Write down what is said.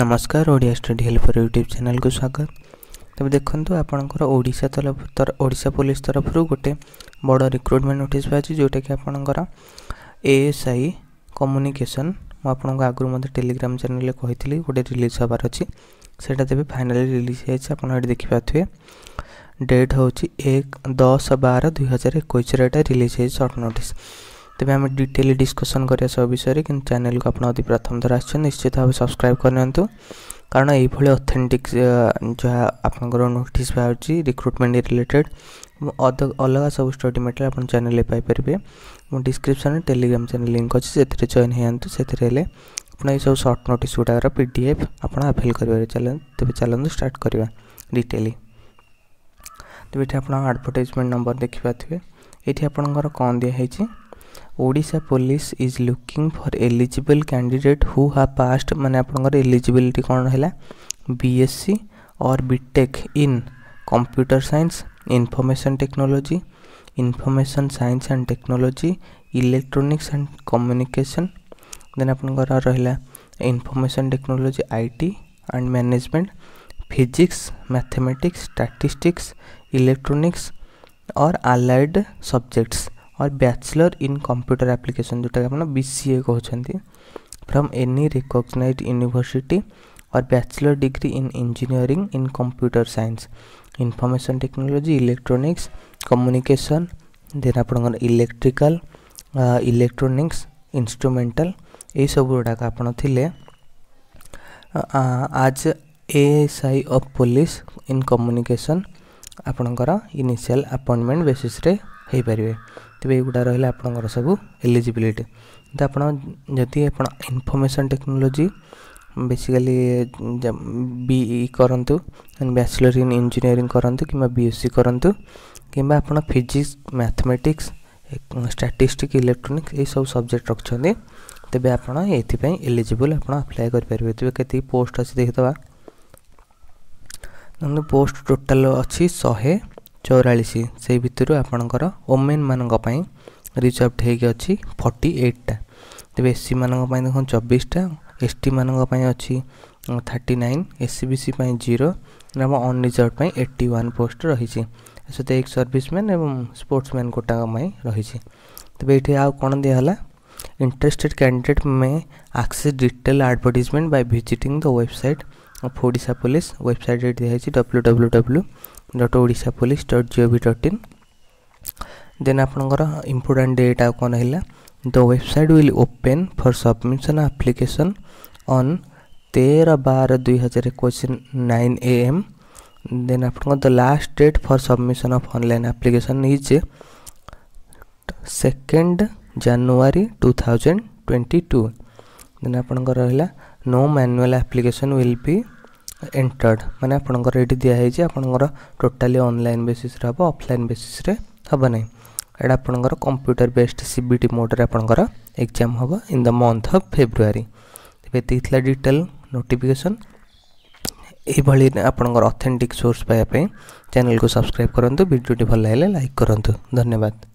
ନମସ୍କାର Odia study helper YouTube ଚ୍ୟାନେଲ୍କୁ ସ୍ୱାଗତ ତେବେ ଦେଖନ୍ତୁ ଆପଣଙ୍କର ଓଡ଼ିଶା ତରଫ ଓଡ଼ିଶା ପୋଲିସ ତରଫରୁ ଗୋଟେ ବଡ଼ ରିକ୍ରୁଟମେଣ୍ଟ ନୋଟିସ୍ ବାହାରିଛି ଯେଉଁଟାକି ଆପଣଙ୍କର ଏ ଏସ୍ ଆଇ କମ୍ୟୁନିକେସନ୍ ମୁଁ ଆପଣଙ୍କୁ ଆଗରୁ ମଧ୍ୟ ଟେଲିଗ୍ରାମ ଚ୍ୟାନେଲରେ କହିଥିଲି ଗୋଟେ ରିଲିଜ୍ ହେବାର ଅଛି ସେଇଟା ତେବେ ଫାଇନାଲି ରିଲିଜ୍ ହେଇଛି ଆପଣ ଏଠି ଦେଖିପାରୁଥିବେ ଡେଟ୍ ହେଉଛି ଏକ ଦଶ ବାର ଦୁଇହଜାର ଏକୋଇଶରେ ଏଇଟା ରିଲିଜ୍ ହେଇଛି ସର୍ଟ ନୋଟିସ୍ तेज आम डिटेली डिस्कसन कर सब विषय कि चैनल को आज अति प्रथम थर आश्चित भाव सब्सक्राइब करनी कारण ये अथेन्टिक जहाँ आप नोट बाहर रिक्रुटमेंट रिलेटेड अलग सब स्टडी मेटेरियल आप चेल पारे मुझे डिस्क्रिपन टेलीग्राम चैनल लिंक अच्छे से जेन होते अपना ये सब सर्ट नोट गुड़ा पी डी एफ आपड़ आफिल करेंगे स्टार्ट करवा डिटेली तेज आप आडभटाइजमेंट नंबर देखिपे ये आपर कौन दिखाई Odisha police is looking for eligible candidate who have passed ମାନେ ଆପଣଙ୍କର ଏଲିଜିବିଲିଟି କ'ଣ ରହିଲା B S C or B tech in computer science information technology information science and technology electronics and communication then ଆପଣଙ୍କର ରହିଲା information technology I T and management physics mathematics statistics electronics और allied subjects और bachelor in computer application जोटा ଆପଣ B C A କହୁଛନ୍ତି from any ରିକଗ୍ନାଇଜ୍ university और bachelor degree in engineering in computer science information technology electronics communication then आपण electrical electronics instrumental ये गुड़ाक आपड़ थे आज S I of police in communication आपणकर इनिशियल अपॉइंटमेंट बेसीस्रे ହୋଇପାରିବେ ତେବେ ଏଗୁଡ଼ା ରହିଲା ଆପଣଙ୍କର ସବୁ ଏଲିଜିବିଲିଟି ତ ଆପଣ ଯଦି ଆପଣ information technology basically B E କରନ୍ତୁ ବ୍ୟାଚଲର୍ ଇନ୍ ଇଞ୍ଜିନିୟରିଂ କରନ୍ତୁ କିମ୍ବା ବି ଏସ୍ ସି କରନ୍ତୁ କିମ୍ବା ଆପଣ ଫିଜିକ୍ସ ମ୍ୟାଥମେଟିକ୍ସ ଷ୍ଟାଟିଷ୍ଟିକ୍ ଇଲେକ୍ଟ୍ରୋନିକ୍ସ ଏହିସବୁ ସବଜେକ୍ଟ ରଖିଛନ୍ତି ତେବେ ଆପଣ ଏଥିପାଇଁ ଏଲିଜିବୁଲ୍ ଆପଣ ଆପ୍ଲାଏ କରିପାରିବେ ତେବେ କେତିକି ପୋଷ୍ଟ ଅଛି ଦେଖିଦେବା ଧରନ୍ତୁ ପୋଷ୍ଟ ଟୋଟାଲ୍ ଅଛି ଶହେ ଚଉରାଳିଶ ସେଇ ଭିତରୁ ଆପଣଙ୍କର ଓମେନ୍ମାନଙ୍କ ପାଇଁ ରିଜର୍ଭ ହେଇକି ଅଛି ଫର୍ଟି ଏଇଟ୍ଟା ତେବେ ଏସ୍ସିମାନଙ୍କ ପାଇଁ ଦେଖନ୍ତୁ ଚବିଶଟା ଏସ୍ଟିମାନଙ୍କ ପାଇଁ ଅଛି ଥାର୍ଟି ନାଇନ୍ ଏସ୍ସିବିସି ପାଇଁ ଜିରୋ ଏବଂ ଅନରିଜର୍ଭ ପାଇଁ ଏଇଟି ୱାନ୍ ପୋଷ୍ଟ ରହିଛି ସହିତ ଏକ ସର୍ଭିସମ୍ୟାନ୍ ଏବଂ ସ୍ପୋର୍ଟସମ୍ୟାନ୍ ଗୋଟାକ ପାଇଁ ରହିଛି ତେବେ ଏଠି ଆଉ କ'ଣ ଦିଆହେଲା interested candidate may access detailed advertisement by visiting the website of Odisha police website दिखाई W W W dot Odisha police dot GO V dot in then आपर इम्पोर्टा date आ कौन है the website will open for submission application अन् तेर बार दुई हजार एक nine A M दे आप last date for submission of online application is second January two thousand twenty two then आपर no manual application will be entered ମାନେ ଆପଣଙ୍କର ଏଇଠି ଦିଆହେଇଛି ଆପଣଙ୍କର ଟୋଟାଲି ଅନଲାଇନ୍ ବେସିସ୍ରେ ହେବ ଅଫଲାଇନ୍ ବେସିସ୍ରେ ହେବ ନାହିଁ ଏଇଟା ଆପଣଙ୍କର computer based C B T ମୋଡ଼ରେ ଆପଣଙ୍କର ଏକ୍ଜାମ୍ ହେବ in the month of February ତେବେ ଏତିକି ଥିଲା ଡିଟେଲ୍ ନୋଟିଫିକେସନ୍ ଏହିଭଳି ଆପଣଙ୍କର ଅଥେଣ୍ଟିକ୍ ସୋର୍ସ ପାଇବା ପାଇଁ ଚ୍ୟାନେଲକୁ ସବସ୍କ୍ରାଇବ୍ କରନ୍ତୁ ଭିଡ଼ିଓଟି ଭଲ ଲାଗିଲେ ଲାଇକ୍ କରନ୍ତୁ ଧନ୍ୟବାଦ